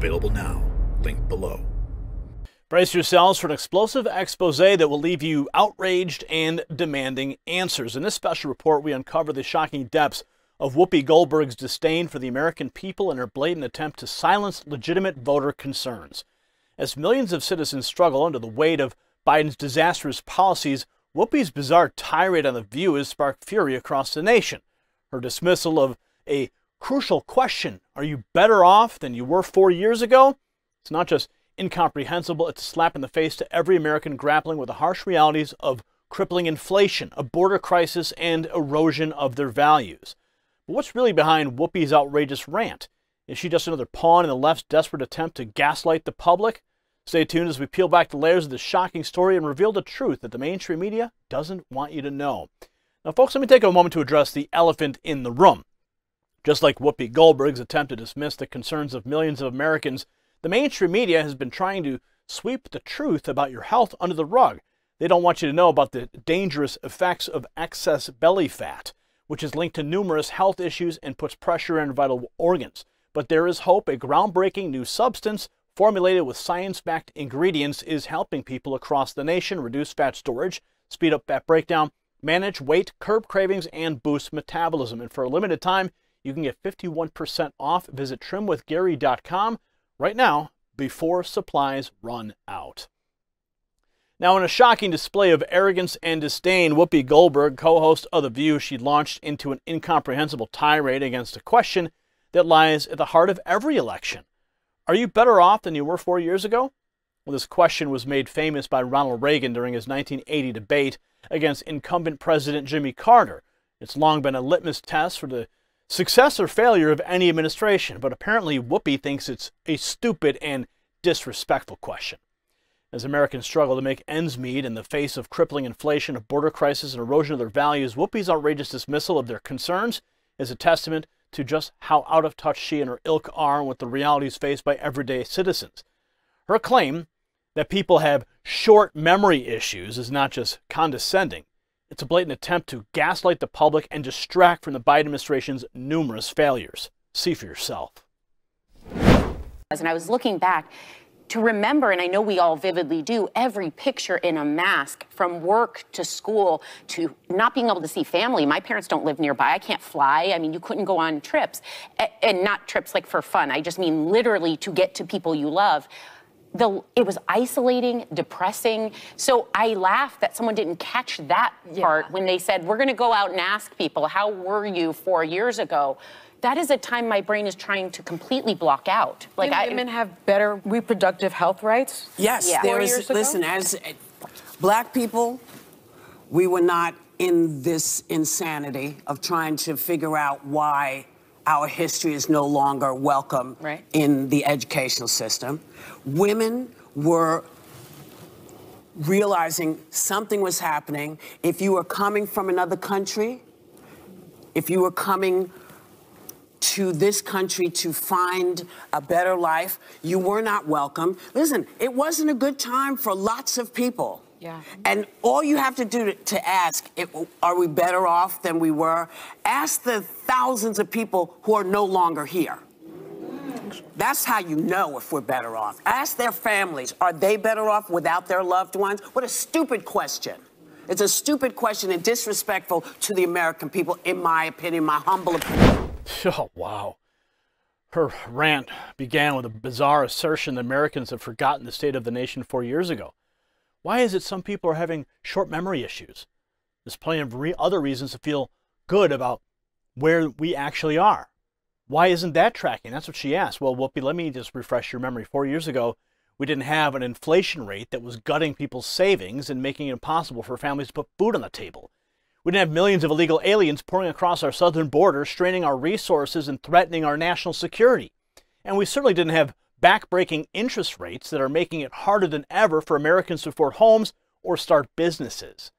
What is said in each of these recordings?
Available now. Link below. Brace yourselves for an explosive expose that will leave you outraged and demanding answers. In this special report, we uncover the shocking depths of Whoopi Goldberg's disdain for the American people and her blatant attempt to silence legitimate voter concerns. As millions of citizens struggle under the weight of Biden's disastrous policies, Whoopi's bizarre tirade on The View has sparked fury across the nation. Her dismissal of a crucial question are you better off than you were four years ago? It's not just incomprehensible, it's a slap in the face to every American grappling with the harsh realities of crippling inflation, a border crisis, and erosion of their values. But what's really behind Whoopi's outrageous rant? Is she just another pawn in the left's desperate attempt to gaslight the public? Stay tuned as we peel back the layers of this shocking story and reveal the truth that the mainstream media doesn't want you to know. Now, folks, let me take a moment to address the elephant in the room. Just like Whoopi Goldberg's attempt to dismiss the concerns of millions of Americans, the mainstream media has been trying to sweep the truth about your health under the rug. They don't want you to know about the dangerous effects of excess belly fat, which is linked to numerous health issues and puts pressure on vital organs. But there is hope. A groundbreaking new substance formulated with science backed ingredients is helping people across the nation reduce fat storage, speed up fat breakdown, manage weight, curb cravings, and boost metabolism. And for a limited time, you can get 51% off. Visit trimwithgary.com right now before supplies run out. Now, in a shocking display of arrogance and disdain, Whoopi Goldberg, co host of The View, she launched into an incomprehensible tirade against a question that lies at the heart of every election Are you better off than you were four years ago? Well, this question was made famous by Ronald Reagan during his 1980 debate against incumbent President Jimmy Carter. It's long been a litmus test for the success or failure of any administration, but apparently Whoopi thinks it's a stupid and disrespectful question. As Americans struggle to make ends meet in the face of crippling inflation, a border crisis, and erosion of their values, Whoopi's outrageous dismissal of their concerns is a testament to just how out of touch she and her ilk are with the realities faced by everyday citizens. Her claim that people have short memory issues is not just condescending, it's a blatant attempt to gaslight the public and distract from the Biden administration's numerous failures. See for yourself. And I was looking back to remember, and I know we all vividly do, every picture in a mask from work to school to not being able to see family. My parents don't live nearby. I can't fly. I mean, you couldn't go on trips, and not trips like for fun. I just mean literally to get to people you love the it was isolating, depressing. So I laughed that someone didn't catch that yeah. part when they said, "We're going to go out and ask people, how were you 4 years ago?" That is a time my brain is trying to completely block out. Like I, women have better reproductive health rights? Yes, yeah. there is. Listen, as black people, we were not in this insanity of trying to figure out why our history is no longer welcome right. in the educational system. Women were realizing something was happening. If you were coming from another country, if you were coming to this country to find a better life, you were not welcome. Listen, it wasn't a good time for lots of people. Yeah. And all you have to do to, to ask, are we better off than we were? Ask the thousands of people who are no longer here. That's how you know if we're better off. Ask their families, are they better off without their loved ones? What a stupid question. It's a stupid question and disrespectful to the American people, in my opinion, my humble opinion. Oh, wow. Her rant began with a bizarre assertion that Americans have forgotten the state of the nation four years ago. Why is it some people are having short memory issues? There's plenty of re other reasons to feel good about where we actually are. Why isn't that tracking? That's what she asked. Well, Whoopi, let me just refresh your memory. Four years ago, we didn't have an inflation rate that was gutting people's savings and making it impossible for families to put food on the table. We didn't have millions of illegal aliens pouring across our southern border, straining our resources and threatening our national security. And we certainly didn't have backbreaking interest rates that are making it harder than ever for Americans to afford homes or start businesses.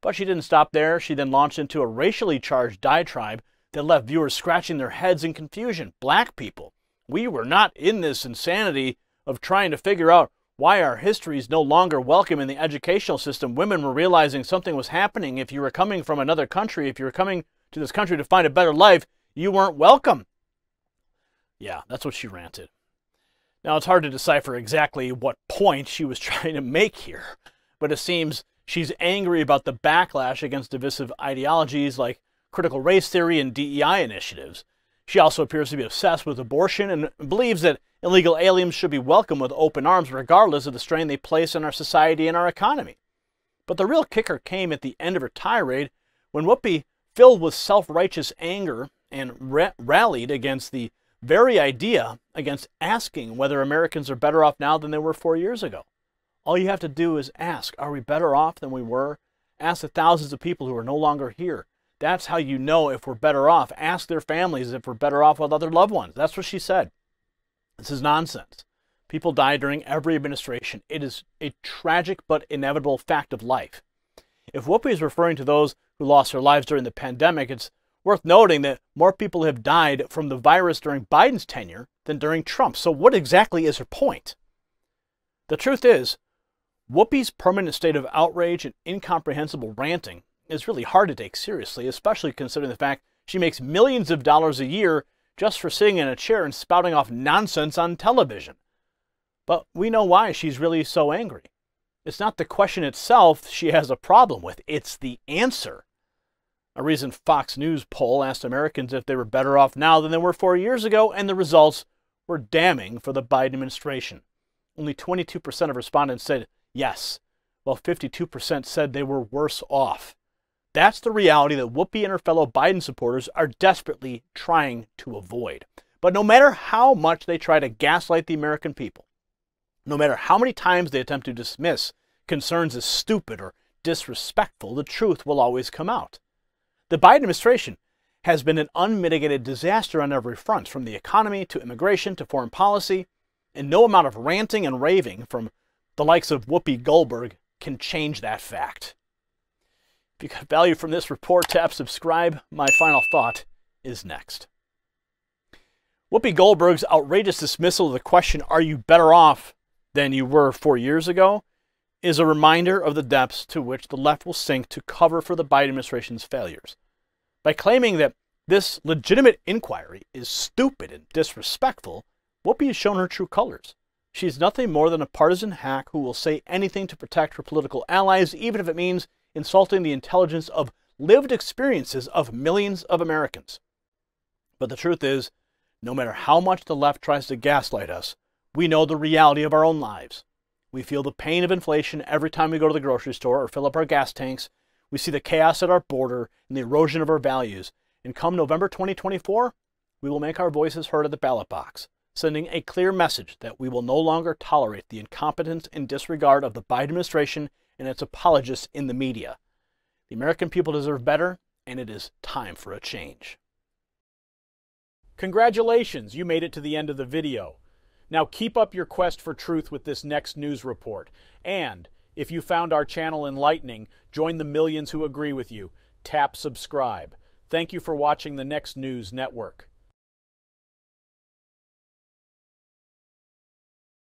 But she didn't stop there. She then launched into a racially charged diatribe that left viewers scratching their heads in confusion. Black people, we were not in this insanity of trying to figure out why our history is no longer welcome in the educational system. Women were realizing something was happening. If you were coming from another country, if you were coming to this country to find a better life, you weren't welcome. Yeah, that's what she ranted. Now, it's hard to decipher exactly what point she was trying to make here, but it seems she's angry about the backlash against divisive ideologies like critical race theory and DEI initiatives. She also appears to be obsessed with abortion and believes that illegal aliens should be welcomed with open arms regardless of the strain they place on our society and our economy. But the real kicker came at the end of her tirade when Whoopi, filled with self righteous anger and ra- rallied against the very idea, against asking whether Americans are better off now than they were four years ago. All you have to do is ask, are we better off than we were? Ask the thousands of people who are no longer here. That's how you know if we're better off. Ask their families if we're better off with other loved ones. That's what she said. This is nonsense. People die during every administration. It is a tragic but inevitable fact of life. If Whoopi is referring to those who lost their lives during the pandemic, it's worth noting that more people have died from the virus during Biden's tenure than during Trump. So, what exactly is her point? The truth is, Whoopi's permanent state of outrage and incomprehensible ranting is really hard to take seriously, especially considering the fact she makes millions of dollars a year just for sitting in a chair and spouting off nonsense on television. But we know why she's really so angry. It's not the question itself she has a problem with, it's the answer. A recent Fox News poll asked Americans if they were better off now than they were four years ago, and the results were damning for the Biden administration. Only 22% of respondents said yes, while 52% said they were worse off. That's the reality that Whoopi and her fellow Biden supporters are desperately trying to avoid. But no matter how much they try to gaslight the American people, no matter how many times they attempt to dismiss concerns as stupid or disrespectful, the truth will always come out. The Biden administration has been an unmitigated disaster on every front, from the economy to immigration to foreign policy, and no amount of ranting and raving from the likes of Whoopi Goldberg can change that fact. If you got value from this report, tap subscribe. My final thought is next. Whoopi Goldberg's outrageous dismissal of the question, Are you better off than you were four years ago? Is a reminder of the depths to which the left will sink to cover for the Biden administration's failures. By claiming that this legitimate inquiry is stupid and disrespectful, Whoopi has shown her true colors. She is nothing more than a partisan hack who will say anything to protect her political allies, even if it means insulting the intelligence of lived experiences of millions of Americans. But the truth is, no matter how much the left tries to gaslight us, we know the reality of our own lives. We feel the pain of inflation every time we go to the grocery store or fill up our gas tanks. We see the chaos at our border and the erosion of our values. And come November 2024, we will make our voices heard at the ballot box, sending a clear message that we will no longer tolerate the incompetence and disregard of the Biden administration and its apologists in the media. The American people deserve better, and it is time for a change. Congratulations, you made it to the end of the video. Now keep up your quest for truth with this next news report. And if you found our channel enlightening, join the millions who agree with you. Tap subscribe. Thank you for watching the Next News Network.